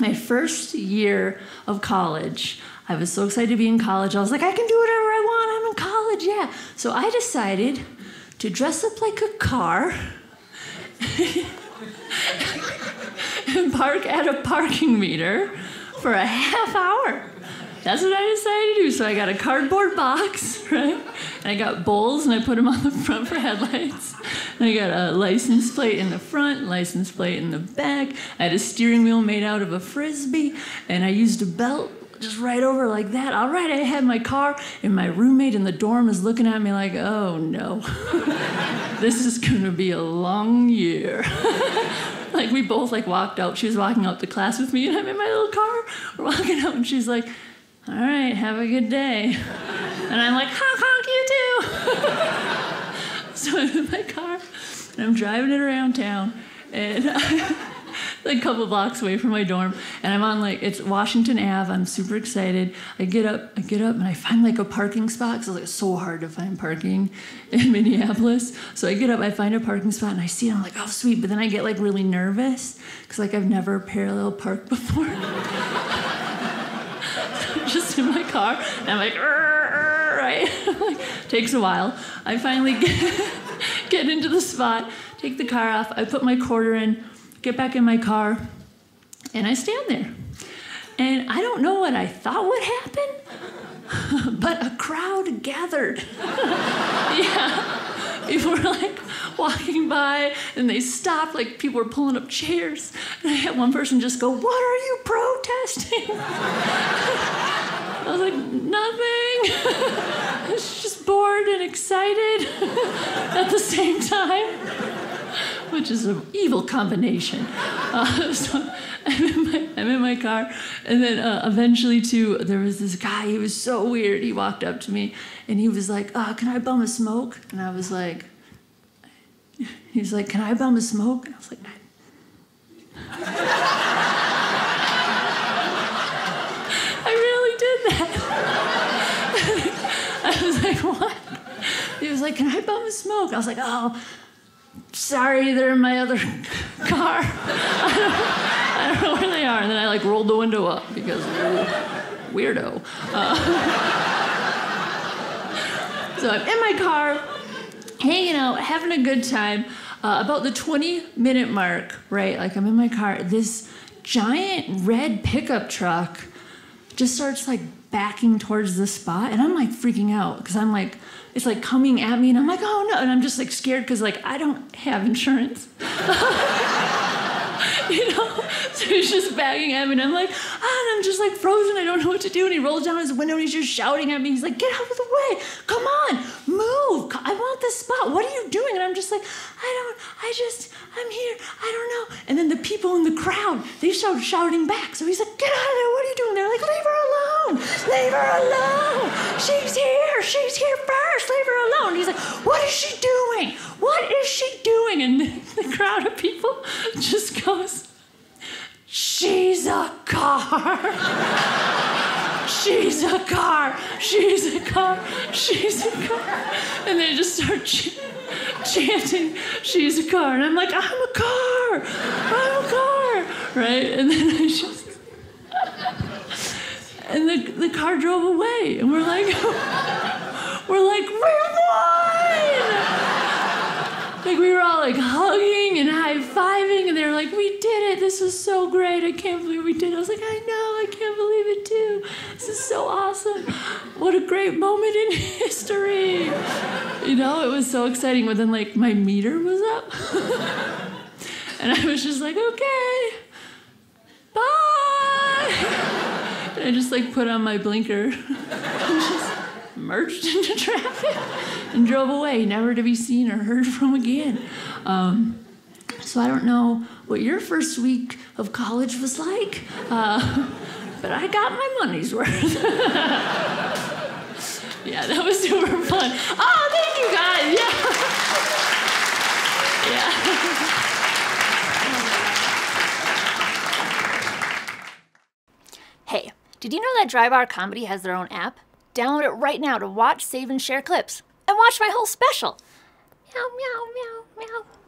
my first year of college. I was so excited to be in college. I was like, I can do whatever I want. I'm in college, yeah. So I decided to dress up like a car and park at a parking meter for a half hour. That's what I decided to do. So I got a cardboard box, right? And I got bowls and I put them on the front for headlights. I got a license plate in the front, license plate in the back. I had a steering wheel made out of a frisbee, and I used a belt just right over like that. All right, I had my car, and my roommate in the dorm is looking at me like, oh no, this is gonna be a long year. like we both like walked out. She was walking out to class with me, and I'm in my little car. We're walking out, and she's like, all right, have a good day. And I'm like, honk honk, you too. so I'm in my car, and I'm driving it around town, and. like a couple blocks away from my dorm and i'm on like it's washington ave. I'm super excited. I get up i get up and i find like a parking spot because like, so hard to find parking in minneapolis. So i get up i find a parking spot and i see it i'm like oh sweet but then i get like really nervous because like i've never parallel parked before. I'm just in my car and i'm like right takes a while i finally get, get into the spot take the car off i put my quarter in get back in my car, and I stand there. And I don't know what I thought would happen, but a crowd gathered. yeah. People were like walking by and they stopped, like people were pulling up chairs. And I had one person just go, What are you protesting? I was like, Nothing. I was just bored and excited at the same time which is an evil combination. Uh, so I'm in, my, I'm in my car, and then uh, eventually, too, there was this guy. He was so weird. He walked up to me, and he was like, uh, "Can I bum a smoke?" And I was like, "He's like, can I bum a smoke?" And I was like, I really did that. I was like, what? He was like, can I bum a smoke? I was like, oh, sorry, they're in my other car. I don't, I don't, know where they are. And then I like rolled the window up because weirdo. Uh, so I'm in my car, hanging out, having a good time. Uh, about the 20 minute mark, right? Like I'm in my car, this giant red pickup truck just starts like backing towards the spot, and I'm like freaking out because I'm like, it's like coming at me and I'm like, oh no. And I'm just like scared because like I don't have insurance. you know? So he's just backing at me and I'm like, ah, and I'm just like frozen. I don't know what to do. And he rolls down his window and he's just shouting at me. He's like, get out of the way. Come on, What are you doing? And I'm just like, I don't, I just, I'm here. I don't know. And then the people in the crowd, they start shouting back. So he's like, get out of there. What are you doing? They're like, leave her alone. Leave her alone. She's here. She's here first. Leave her alone. He's like, what is she doing? What is she doing? And the crowd of people just goes, She's a car. She's a car. She's a car. She's a car. And they just start ch- chanting, She's a car. And I'm like, I'm a car. I'm a car. Right? And then I just. And the, the car drove away. And we're like, we're like, we won! like we were all like hugging and high fiving, and they were like, "We did it! This is so great! I can't believe we did." it. I was like, "I know! I can't believe it too! This is so awesome! What a great moment in history!" You know, it was so exciting. But then, like, my meter was up, and I was just like, "Okay, bye." And I just like put on my blinker and just merged into traffic and drove away, never to be seen or heard from again. Um, so I don't know what your first week of college was like, uh, but I got my money's worth. Yeah, that was super fun. Oh, thank you guys. Yeah. yeah. Hey, did you know that Drybar Comedy has their own app? Download it right now to watch, save, and share clips. And watch my whole special. Meow, meow, meow, meow.